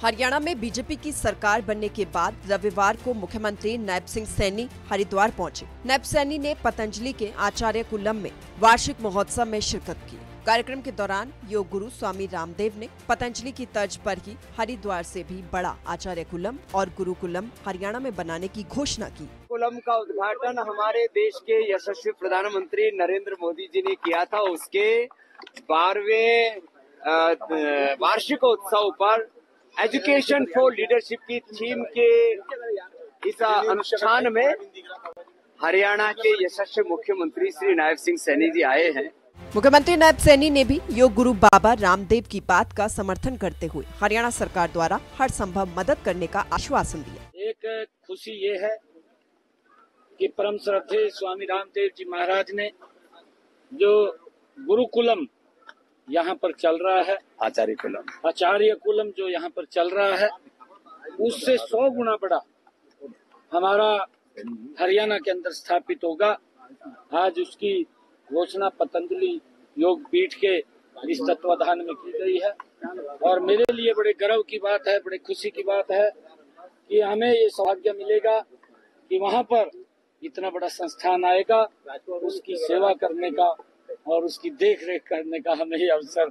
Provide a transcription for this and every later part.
हरियाणा में बीजेपी की सरकार बनने के बाद रविवार को मुख्यमंत्री नैब सिंह सैनी हरिद्वार पहुँचे। नैब सैनी ने पतंजलि के आचार्य कुलम में वार्षिक महोत्सव में शिरकत की। कार्यक्रम के दौरान योग गुरु स्वामी रामदेव ने पतंजलि की तर्ज पर ही हरिद्वार से भी बड़ा आचार्य कुलम और गुरुकुलम हरियाणा में बनाने की घोषणा की। कुलम का उद्घाटन हमारे देश के यशस्वी प्रधानमंत्री नरेंद्र मोदी जी ने किया था। उसके बारहवें वार्षिक उत्सव पर एजुकेशन फॉर लीडरशिप की थीम के इस अनुष्ठान में हरियाणा के यशस्वी मुख्यमंत्री श्री नायब सिंह सैनी जी आए हैं। मुख्यमंत्री नायब सैनी ने भी योग गुरु बाबा रामदेव की बात का समर्थन करते हुए हरियाणा सरकार द्वारा हर संभव मदद करने का आश्वासन दिया। एक खुशी ये है कि परम श्रद्धे स्वामी रामदेव जी महाराज ने जो गुरुकुलम यहाँ पर चल रहा है। आचार्य कुलम। आचार्य कुलम जो यहाँ पर चल रहा है उससे सौ गुना बड़ा हमारा हरियाणा के अंदर स्थापित होगा। आज उसकी घोषणा पतंजलि योग पीठ के इस तत्वाधान में की गई है। और मेरे लिए बड़े गर्व की बात है बड़े खुशी की बात है कि हमें ये सौभाग्य मिलेगा कि वहाँ पर इतना बड़ा संस्थान आएगा उसकी सेवा करने का और उसकी देख रेख करने का हमें ये अवसर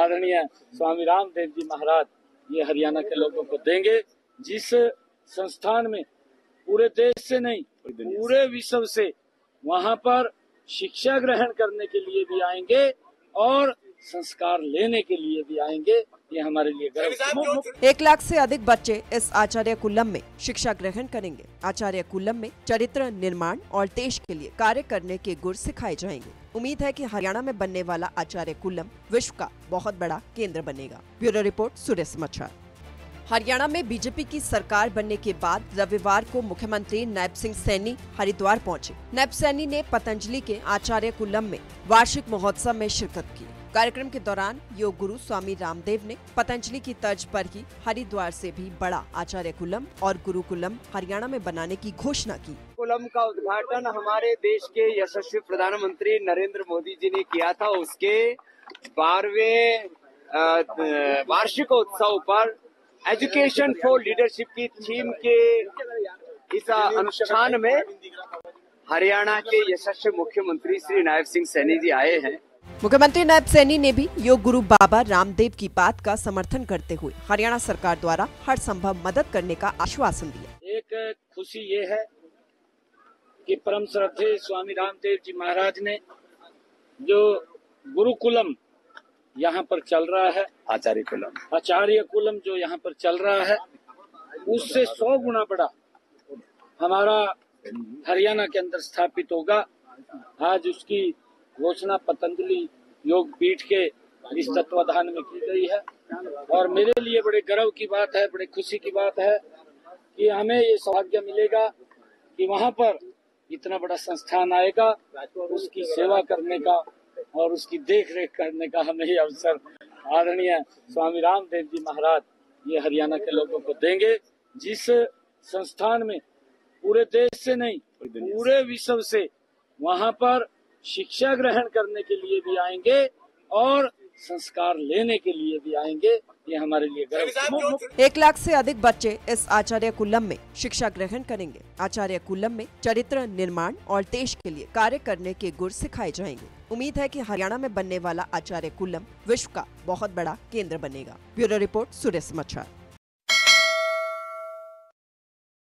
आदरणीय स्वामी रामदेव जी महाराज ये हरियाणा के लोगों को देंगे, जिस संस्थान में पूरे देश से नहीं, पूरे विश्व से वहाँ पर शिक्षा ग्रहण करने के लिए भी आएँगे और संस्कार लेने के लिए भी आएँगे ये हमारे लिए गर्व। एक लाख से अधिक बच्चे इस आचार्य कुल्लम में शिक्षा ग्रहण करेंगे। आचार्य कुल्लम में चरित्र निर्माण और देश के लिए कार्य करने के गुर सिखाए जाएँगे। उम्मीद है कि हरियाणा में बनने वाला आचार्य कुल्लम विश्व का बहुत बड़ा केंद्र बनेगा। ब्यूरो रिपोर्ट सूर्य समाचार हरियाणा में बीजेपी की सरकार बनने के बाद रविवार को मुख्यमंत्री नैब सिंह सैनी हरिद्वार पहुँचे। नैब सैनी ने पतंजलि के आचार्य कुल्लम में वार्षिक महोत्सव में शिरकत की। कार्यक्रम के दौरान योग गुरु स्वामी रामदेव ने पतंजलि की तर्ज पर ही हरिद्वार से भी बड़ा आचार्य कुलम और गुरुकुलम हरियाणा में बनाने की घोषणा की। कुलम का उद्घाटन हमारे देश के यशस्वी प्रधानमंत्री नरेंद्र मोदी जी ने किया था। उसके बारहवें वार्षिक उत्सव पर एजुकेशन फॉर लीडरशिप की थीम के इस अनुष्ठान में हरियाणा के यशस्वी मुख्यमंत्री श्री नायब सिंह सैनी जी आए हैं। मुख्यमंत्री नायब सैनी ने भी योग गुरु बाबा रामदेव की बात का समर्थन करते हुए हरियाणा सरकार द्वारा हर संभव मदद करने का आश्वासन दिया। एक खुशी ये है कि परम श्रद्धे स्वामी रामदेव जी महाराज ने जो गुरुकुलम यहाँ पर चल रहा है आचार्य कुलम। आचार्य कुलम जो यहाँ पर चल रहा है उससे सौ गुना बड़ा हमारा हरियाणा के अंदर स्थापित होगा। आज उसकी घोषणा पतंजलि योग पीठ के इस तत्वाधान में की गई है। और मेरे लिए बड़े गर्व की बात है, बड़े खुशी की बात है कि हमें ये सौभाग्य मिलेगा कि वहाँ पर इतना बड़ा संस्थान आएगा, उसकी सेवा करने का और उसकी देख रेख करने का हमें ये अवसर आदरणीय स्वामी रामदेव जी महाराज ये हरियाणा के लोगों को देंगे, जिस संस्थान में पूरे देश से नहीं, पूरे विश्व से वहाँ पर शिक्षा ग्रहण करने के लिए भी आएँगे और संस्कार लेने के लिए भी आएँगे। ये हमारे लिए गर्व एक लाख से अधिक बच्चे इस आचार्य कुल्लम में शिक्षा ग्रहण करेंगे। आचार्य कुल्लम में चरित्र निर्माण और देश के लिए कार्य करने के गुर सिखाए जाएँगे। उम्मीद है कि हरियाणा में बनने वाला आचार्य कुल्लम विश्व का बहुत बड़ा केंद्र बनेगा। ब्यूरो रिपोर्ट सूर्य समाचार।